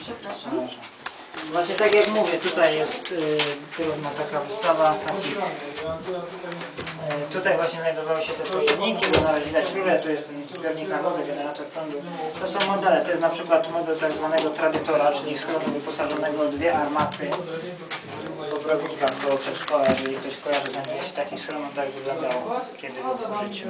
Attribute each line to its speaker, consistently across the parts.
Speaker 1: Przepraszam.
Speaker 2: Właśnie tak jak mówię, tutaj jest y, zarówno taka wystawa takich tutaj właśnie znajdowały się te pojemniki, bo na razie widać rurę, tu jest zbiornik na wodę, generator prądu. To są modele, to jest na przykład model tak zwanego tradytora, czyli schronu wyposażonego w dwie armaty Bobrownika koło przedszkola, jeżeli ktoś kojarzy taki on tak wyglądał, kiedy był w życiu.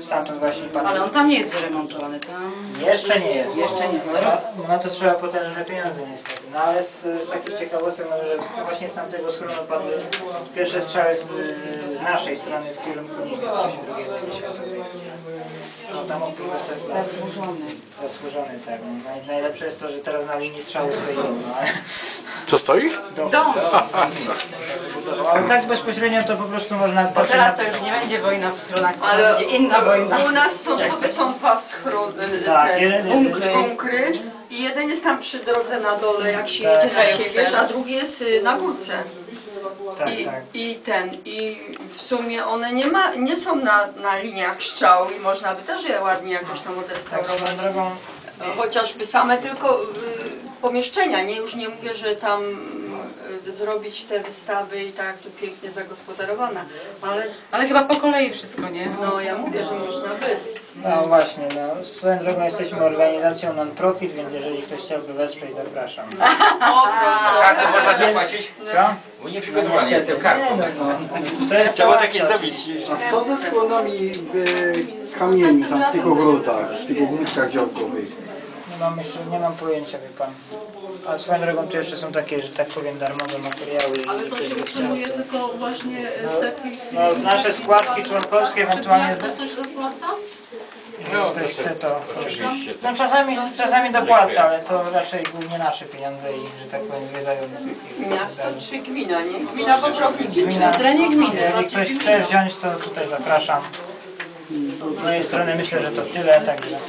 Speaker 2: Stamtąd właśnie pan...
Speaker 1: Ale on tam nie jest wyremontowany, tam...
Speaker 2: Jeszcze nie jest.
Speaker 1: Jeszcze nie jest.
Speaker 2: No, no to trzeba potężne pieniądze niestety. No ale z, z takich ciekawostek, no, że właśnie z tamtego schronu padły pierwsze strzały w, z naszej strony w kierunku światowej. No tam oprócz Westerplatte.
Speaker 1: Zasłużony.
Speaker 2: Zasłużony, tak. Naj, najlepsze jest to, że teraz na linii strzału stoi no, ale
Speaker 3: Co stoi?
Speaker 2: dom.
Speaker 1: Dom!
Speaker 2: No, ale tak bezpośrednio to po prostu można
Speaker 1: Bo teraz to już nie będzie wojna w stronach, to
Speaker 4: Ale
Speaker 1: będzie inna wojna.
Speaker 4: U nas są, to są dwa schrony,
Speaker 2: Tak,
Speaker 4: te
Speaker 2: jeden jest-
Speaker 4: bunkry. bunkry i jeden jest tam przy drodze na dole, jak się
Speaker 2: Tak.
Speaker 4: jedzie na siewierz, a drugi jest y, na górce.
Speaker 2: Tak,
Speaker 4: I,
Speaker 2: tak.
Speaker 4: I ten, i w sumie one nie, ma, nie są na, na liniach strzału i można by też je ładnie jakoś tam
Speaker 2: Tak,
Speaker 4: odrestaurować.
Speaker 2: swoją drogą
Speaker 4: Chociażby same tylko y, pomieszczenia, nie? Już nie mówię, że tam y, zrobić te wystawy i tak tu pięknie zagospodarowane, ale
Speaker 1: Ale chyba po kolei wszystko, nie?
Speaker 4: no ja mówię, że można by.
Speaker 2: No właśnie, no swoją drogą jesteśmy organizacją non-profit, więc jeżeli ktoś chciałby wesprzeć, zapraszam.
Speaker 4: O.
Speaker 5: Kartą można zapłacić?
Speaker 2: Co?
Speaker 5: Bo nie przygotowany jestem
Speaker 2: Nie,
Speaker 5: kartą.
Speaker 2: no, no. To jest
Speaker 5: takie zrobić.
Speaker 6: A co ze składami w kamieni, tam w tych ogrodach, w tych ogródkach działkowych?
Speaker 2: Nie mam, jeszcze, nie mam pojęcia, wie pan. A swoją drogą to jeszcze są takie, że tak powiem, darmowe materiały.
Speaker 7: Ale to się utrzymuje tylko właśnie z takich...
Speaker 2: No, z nasze składki członkowskie
Speaker 7: Czy
Speaker 2: ewentualnie
Speaker 7: miasto coś dopłaca?
Speaker 2: jeżeli ktoś chce to. No czasami, czasami dopłaca, ale to raczej głównie nasze pieniądze i że tak powiem zwiedzają
Speaker 4: Miasto czy gmina, nie? Gmina Bobrowniki czy
Speaker 2: Gmina.
Speaker 4: terenie gminy.
Speaker 2: Jeżeli ktoś chce wziąć, to tutaj zapraszam. Z mojej strony myślę, że to tyle, także.